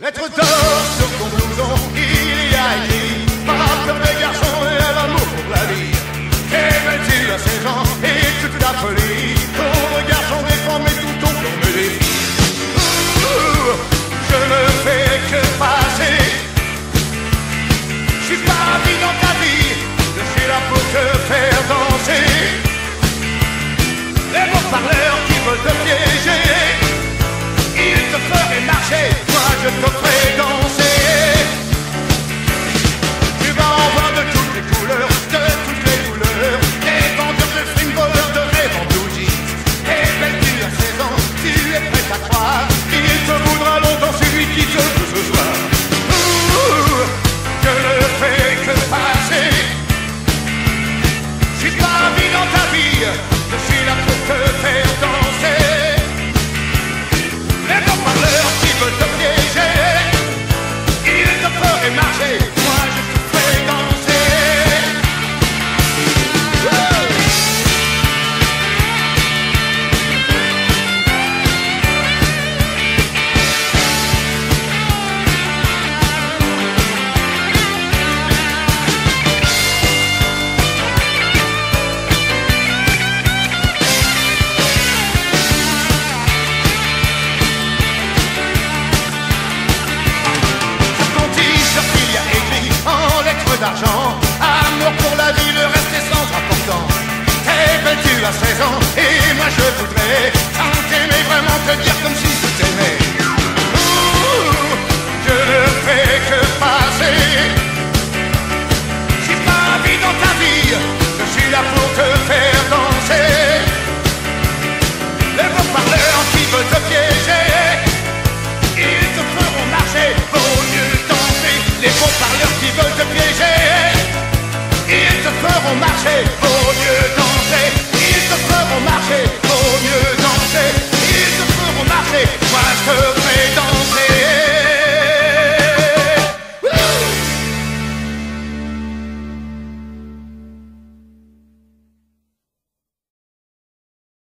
Lettre d'or sur ton blouson Just d'argent. Amour pour la vie, le reste est sans importance. T'es vêtu à 16 ans et moi je voudrais tant t'aimer vraiment te dire comme si je t'aimais. Je ne fais que passer. J'ai pas vie dans ta vie, je suis là pour te faire danser. Les beaux parleurs qui veulent te piéger, ils te feront marcher. Vaut mieux tenter les beaux parleurs qui veulent te piéger. marcher.